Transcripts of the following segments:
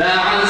فعسى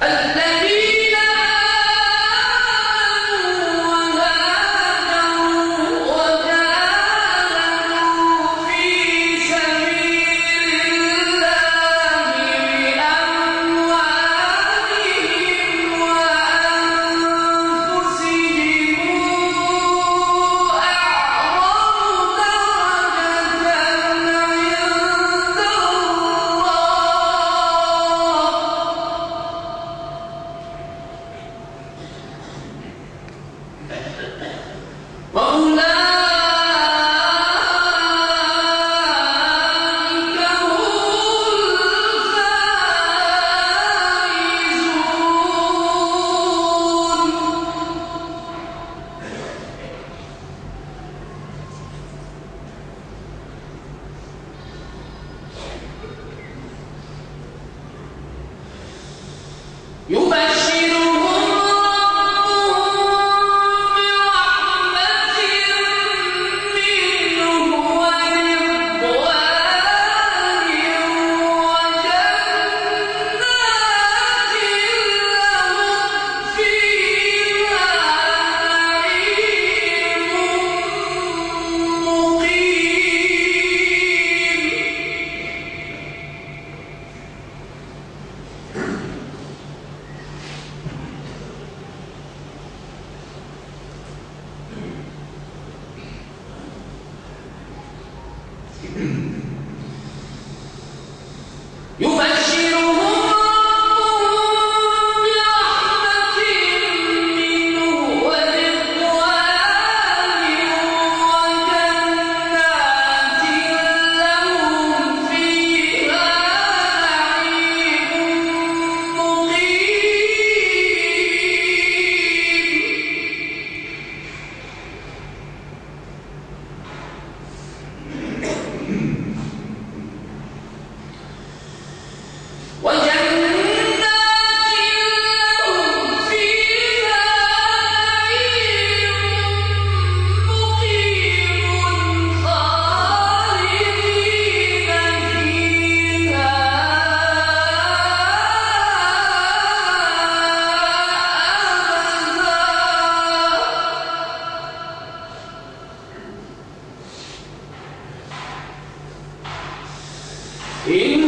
Allah Ele